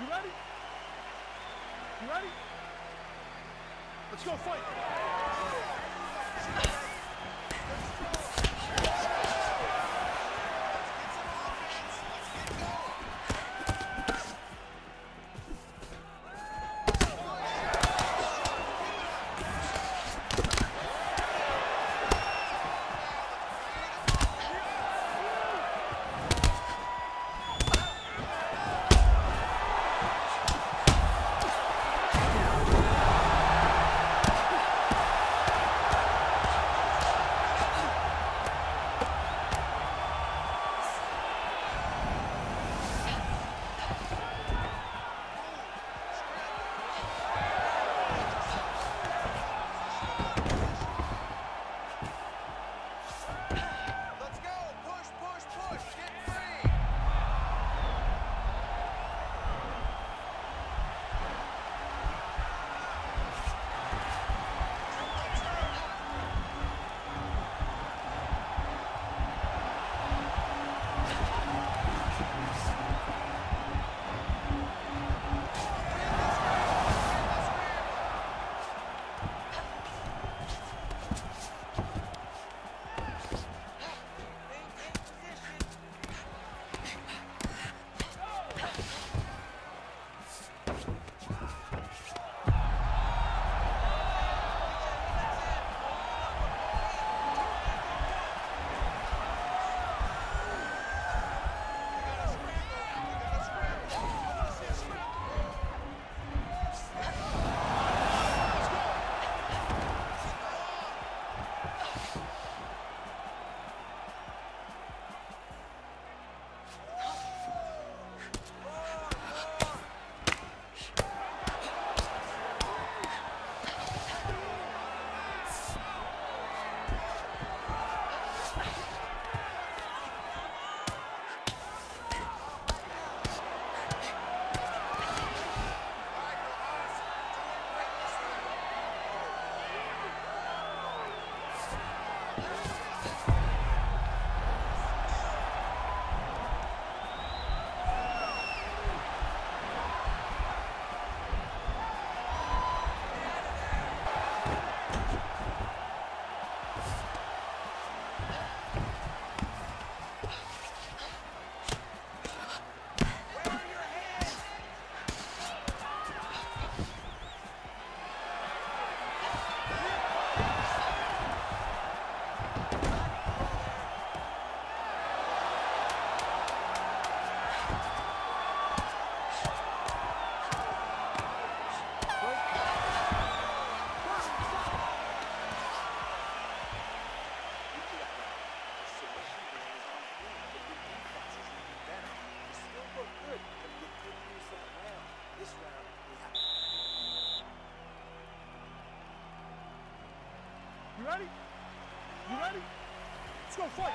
You ready? You ready? Let's go fight. Ready? You ready? Let's go fight.